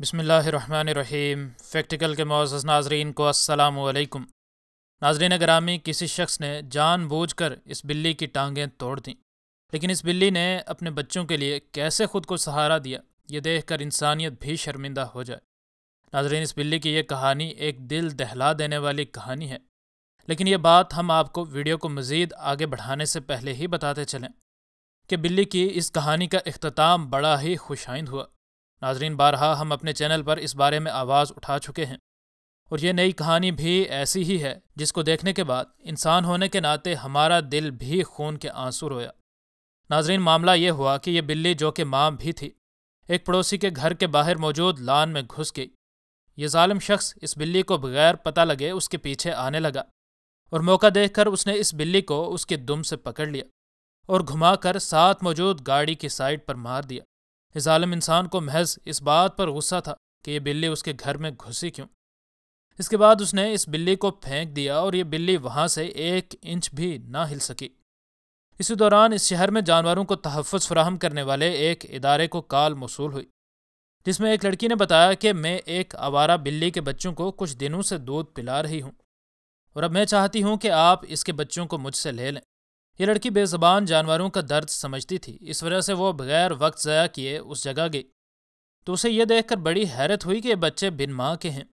बसमीम फैक्टिकल के मोज़ नाजरीन को असलकुम नाजरीन ग्रामी किसी शख्स ने जानबूझकर इस बिल्ली की टांगें तोड़ दी। लेकिन इस बिल्ली ने अपने बच्चों के लिए कैसे ख़ुद को सहारा दिया, ये देख कर इंसानियत भी शर्मिंदा हो जाए। नाजरीन, इस बिल्ली की यह कहानी एक दिल दहला देने वाली कहानी है। लेकिन यह बात हम आपको वीडियो को मज़ीद आगे बढ़ाने से पहले ही बताते चलें कि बिल्ली की इस कहानी का अख्ताम बड़ा ही खुशाइंद हुआ। नाजरीन, बारहा हम अपने चैनल पर इस बारे में आवाज़ उठा चुके हैं। और ये नई कहानी भी ऐसी ही है, जिसको देखने के बाद इंसान होने के नाते हमारा दिल भी खून के आँसू रोया। नाजरीन, मामला ये हुआ कि यह बिल्ली जो कि माँ भी थी, एक पड़ोसी के घर के बाहर मौजूद लान में घुस गई। ये जालिम शख्स इस बिल्ली को बगैर पता लगे उसके पीछे आने लगा और मौका देखकर उसने इस बिल्ली को उसके दुम से पकड़ लिया और घुमाकर साथ मौजूद गाड़ी की साइड पर मार दिया। इस इंसान को महज इस बात पर गुस्सा था कि यह बिल्ली उसके घर में घुसी क्यों? इसके बाद उसने इस बिल्ली को फेंक दिया और ये बिल्ली वहाँ से एक इंच भी ना हिल सकी। इसी दौरान इस शहर में जानवरों को तहफ़ फ्राहम करने वाले एक इदारे को काल मौसू हुई, जिसमें एक लड़की ने बताया कि मैं एक आवारा बिल्ली के बच्चों को कुछ दिनों से दूध पिला रही हूँ और अब मैं चाहती हूँ कि आप इसके बच्चों को मुझसे ले लें। ये लड़की बेज़बान जानवरों का दर्द समझती थी। इस वजह से वो बगैर वक्त ज़ाया किए उस जगह गई। तो उसे यह देखकर बड़ी हैरत हुई कि ये बच्चे बिन माँ के हैं।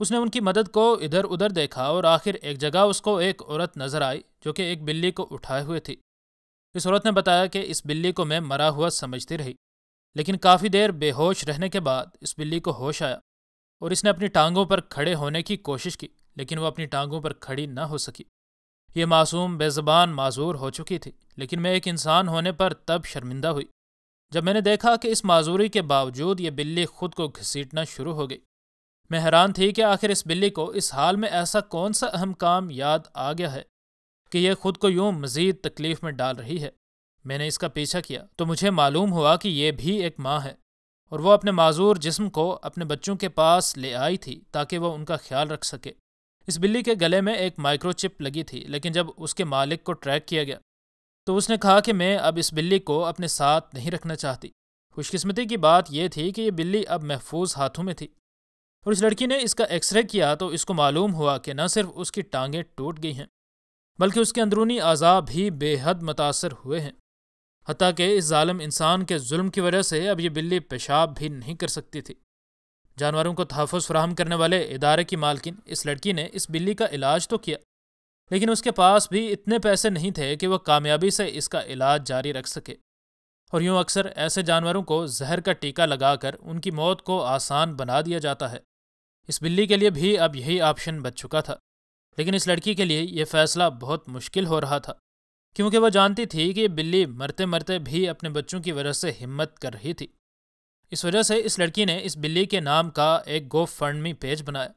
उसने उनकी मदद को इधर उधर देखा और आखिर एक जगह उसको एक औरत नज़र आई, जो कि एक बिल्ली को उठाए हुए थी। इस औरत ने बताया कि इस बिल्ली को मैं मरा हुआ समझती रही, लेकिन काफ़ी देर बेहोश रहने के बाद इस बिल्ली को होश आया और इसने अपनी टांगों पर खड़े होने की कोशिश की, लेकिन वो अपनी टांगों पर खड़ी न हो सकी। ये मासूम बेज़बान माजूर हो चुकी थी, लेकिन मैं एक इंसान होने पर तब शर्मिंदा हुई। जब मैंने देखा कि इस माजूरी के बावजूद ये बिल्ली खुद को घसीटना शुरू हो गई, मैं हैरान थी कि आखिर इस बिल्ली को इस हाल में ऐसा कौन सा अहम काम याद आ गया है कि यह खुद को यूँ मज़ीद तकलीफ़ में डाल रही है। मैंने इसका पीछा किया तो मुझे मालूम हुआ कि यह भी एक माँ है, और वह अपने माजूर जिस्म को अपने बच्चों के पास ले आई थी ताकि वह उनका ख्याल रख सके। इस बिल्ली के गले में एक माइक्रोचिप लगी थी, लेकिन जब उसके मालिक को ट्रैक किया गया तो उसने कहा कि मैं अब इस बिल्ली को अपने साथ नहीं रखना चाहती। खुशकिस्मती की बात यह थी कि यह बिल्ली अब महफूज हाथों में थी। और इस लड़की ने इसका एक्सरे किया तो इसको मालूम हुआ कि न सिर्फ़ उसकी टांगें टूट गई हैं, बल्कि उसके अंदरूनी आज़ाब भी बेहद मुतासर हुए हैं। हती कि इस ालम इंसान के जुल्म की वजह से अब ये बिल्ली पेशाब भी नहीं कर सकती थी। जानवरों को तहफ़ फ्राहम करने वाले इदारे की मालकिन, इस लड़की ने इस बिल्ली का इलाज तो किया, लेकिन उसके पास भी इतने पैसे नहीं थे कि वह कामयाबी से इसका इलाज जारी रख सके। और यूँ अक्सर ऐसे जानवरों को जहर का टीका लगाकर उनकी मौत को आसान बना दिया जाता है। इस बिल्ली के लिए भी अब यही ऑप्शन बच चुका था, लेकिन इस लड़की के लिए यह फैसला बहुत मुश्किल हो रहा था, क्योंकि वह जानती थी कि बिल्ली मरते मरते भी अपने बच्चों की वजह से हिम्मत कर रही थी। इस वजह से इस लड़की ने इस बिल्ली के नाम का एक गो फंड पेज बनाया,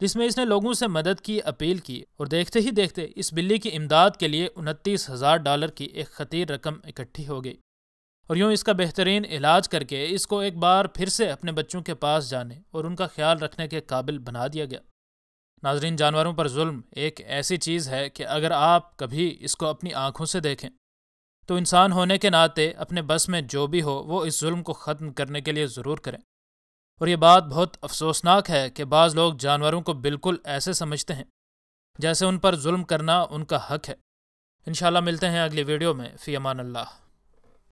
जिसमें इसने लोगों से मदद की, अपील की और देखते ही देखते इस बिल्ली की इमदाद के लिए उनतीस हज़ार डॉलर की एक खतीर रकम इकट्ठी हो गई और यूँ इसका बेहतरीन इलाज करके इसको एक बार फिर से अपने बच्चों के पास जाने और उनका ख्याल रखने के काबिल बना दिया गया। नाजरीन, जानवरों पर जुल्म एक ऐसी चीज़ है कि अगर आप कभी इसको अपनी आँखों से देखें तो इंसान होने के नाते अपने बस में जो भी हो, वो इस जुल्म को ख़त्म करने के लिए ज़रूर करें। और ये बात बहुत अफसोसनाक है कि बाज़ लोग जानवरों को बिल्कुल ऐसे समझते हैं, जैसे उन पर जुल्म करना उनका हक है। इन मिलते हैं अगली वीडियो में। फ़ी अमान अल्लाह।